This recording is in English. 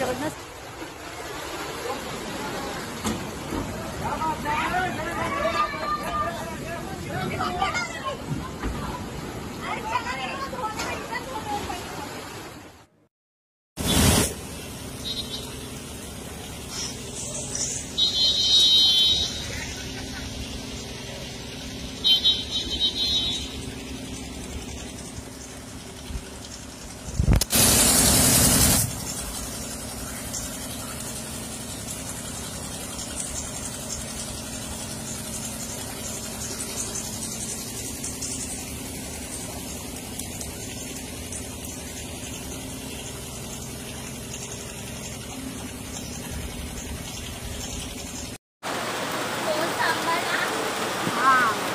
illness mom.